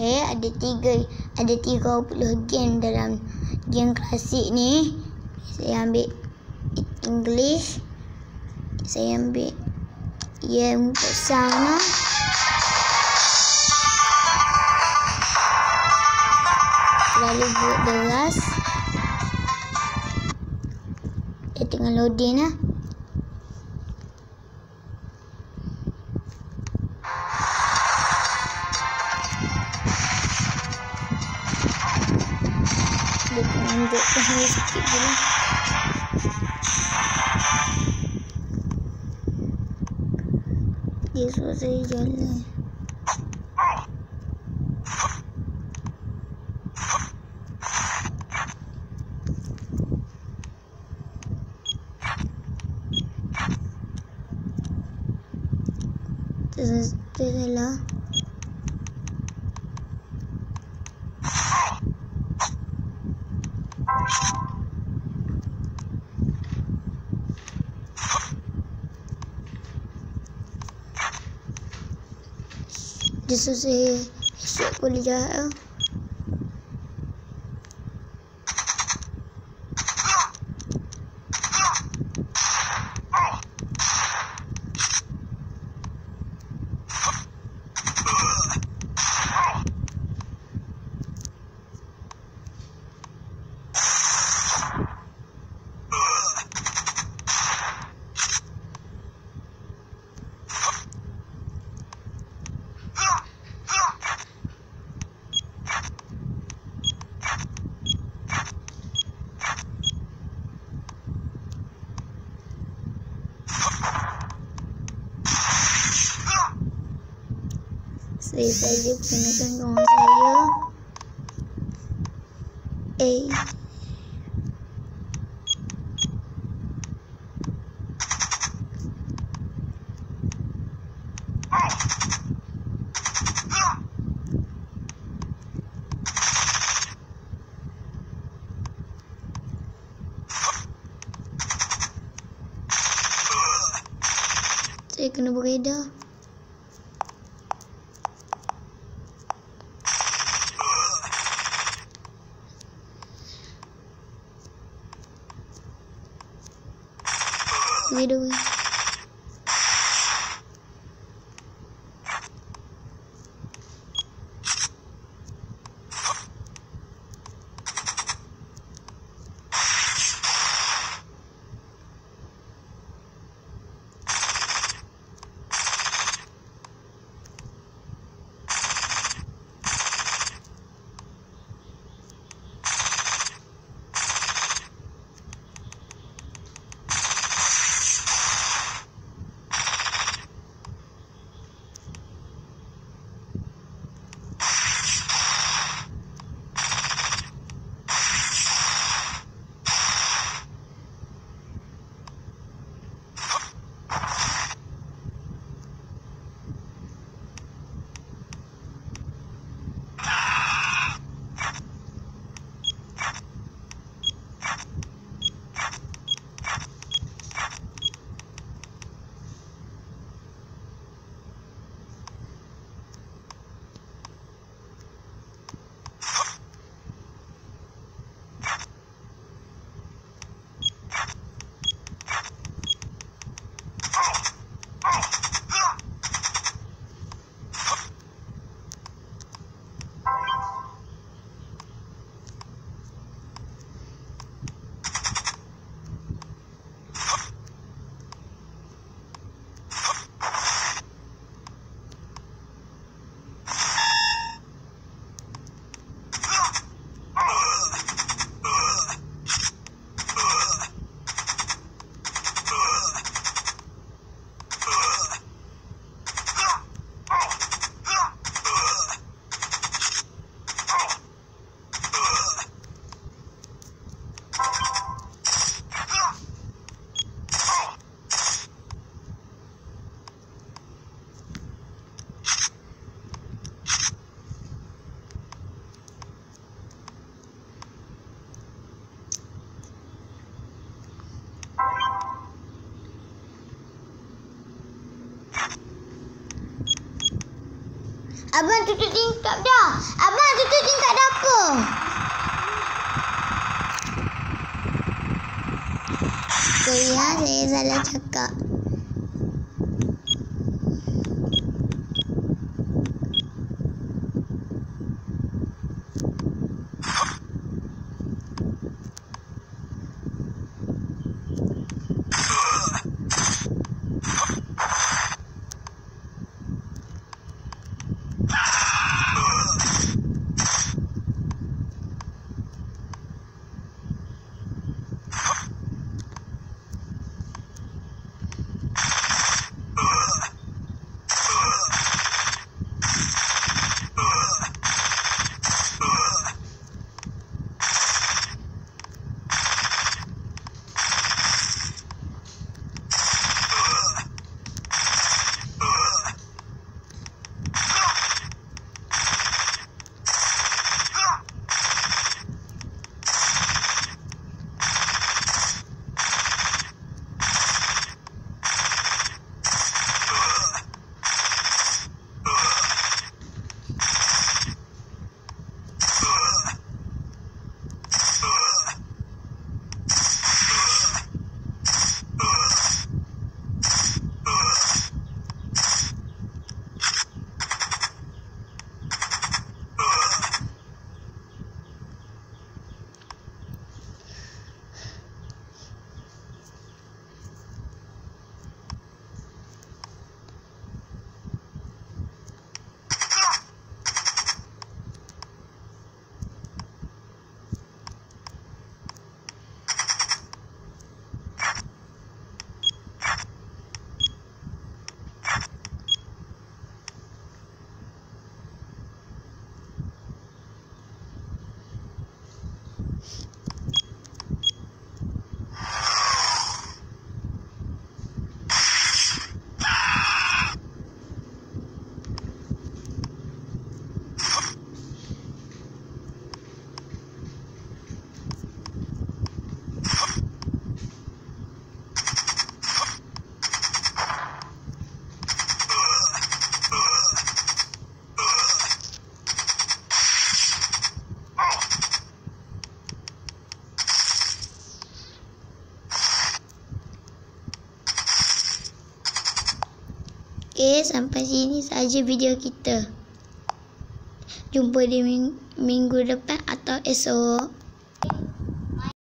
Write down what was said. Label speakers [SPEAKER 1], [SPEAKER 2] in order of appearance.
[SPEAKER 1] Okay, ada tiga ada tiga puluh gen dalam gen klasik ni. Saya ambil English. Saya ambil yang untuk sana. Lalu buat deras. Dia tengah loading lah. Y eso hace ya le... Entonces, desde la... Dia suruh saya esok boleh lah. Saya saja perkenalkan kawan saya. Eh. Saya kena beredar. little Abang tutup tingkap dah. Abang tutup tingkap dapur. Kau ha, ingat saya salah cakap. Okey, sampai sini saja video kita. Jumpa di ming minggu depan atau esok.